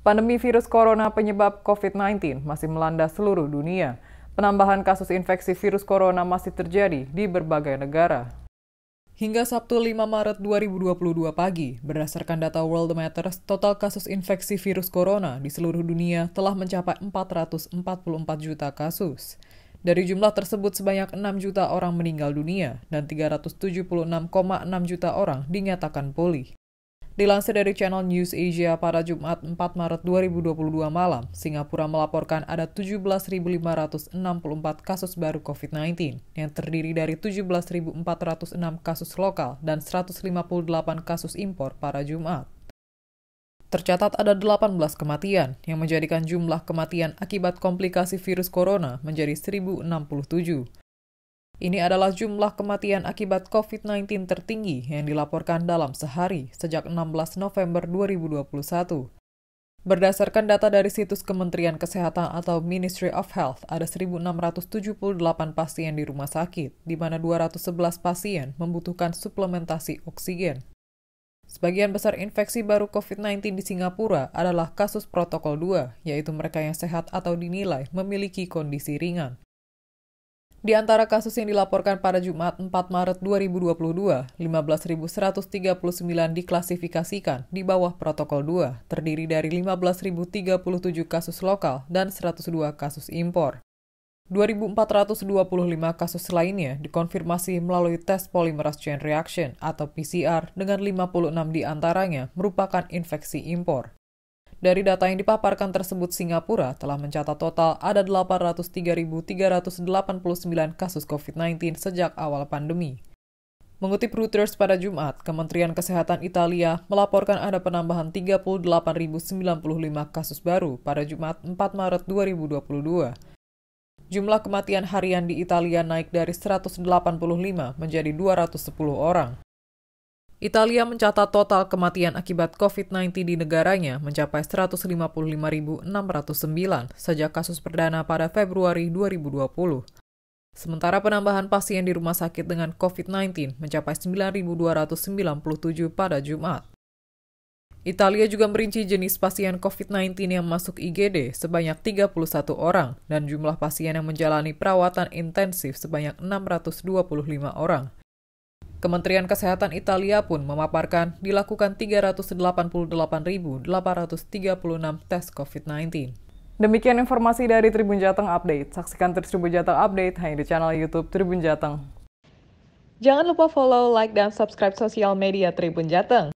Pandemi virus corona penyebab COVID-19 masih melanda seluruh dunia. Penambahan kasus infeksi virus corona masih terjadi di berbagai negara. Hingga Sabtu 5 Maret 2022 pagi, berdasarkan data World Matters, total kasus infeksi virus corona di seluruh dunia telah mencapai 444 juta kasus. Dari jumlah tersebut, sebanyak 6 juta orang meninggal dunia dan 376,6 juta orang dinyatakan pulih. Dilansir dari channel News Asia pada Jumat 4 Maret 2022 malam, Singapura melaporkan ada 17.564 kasus baru COVID-19 yang terdiri dari 17.406 kasus lokal dan 158 kasus impor pada Jumat. Tercatat ada 18 kematian, yang menjadikan jumlah kematian akibat komplikasi virus corona menjadi 1067. Ini adalah jumlah kematian akibat COVID-19 tertinggi yang dilaporkan dalam sehari sejak 16 November 2021. Berdasarkan data dari situs Kementerian Kesehatan atau Ministry of Health, ada 1.678 pasien di rumah sakit, di mana 211 pasien membutuhkan suplementasi oksigen. Sebagian besar infeksi baru COVID-19 di Singapura adalah kasus protokol 2, yaitu mereka yang sehat atau dinilai memiliki kondisi ringan. Di antara kasus yang dilaporkan pada Jumat 4 Maret 2022, 15.139 diklasifikasikan di bawah protokol 2, terdiri dari 15.037 kasus lokal dan 102 kasus impor. 2.425 kasus lainnya dikonfirmasi melalui tes polymerase chain reaction atau PCR dengan 56 di antaranya merupakan infeksi impor. Dari data yang dipaparkan tersebut, Singapura telah mencatat total ada 803.389 kasus COVID-19 sejak awal pandemi. Mengutip Reuters pada Jumat, Kementerian Kesehatan Italia melaporkan ada penambahan 38.095 kasus baru pada Jumat 4 Maret 2022. Jumlah kematian harian di Italia naik dari 185 menjadi 210 orang. Italia mencatat total kematian akibat COVID-19 di negaranya mencapai 155.609 sejak kasus perdana pada Februari 2020. Sementara penambahan pasien di rumah sakit dengan COVID-19 mencapai 9.297 pada Jumat. Italia juga merinci jenis pasien COVID-19 yang masuk IGD sebanyak 31 orang dan jumlah pasien yang menjalani perawatan intensif sebanyak 625 orang. Kementerian Kesehatan Italia pun memaparkan dilakukan 388.836 tes COVID-19. Demikian informasi dari Tribun Jateng Update. Saksikan terus Tribun Jateng Update hanya di channel YouTube Tribun Jateng. Jangan lupa follow, like, dan subscribe sosial media Tribun Jateng.